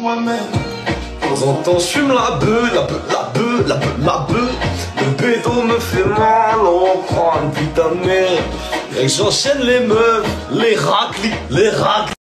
moi-même. De temps en temps, la beuh, la beuh, la beuh, la beuh, la beuh. Le béton me fait mal, on prend une putain de merde. Et j'enchaîne les meufs, les raclis, les raclis.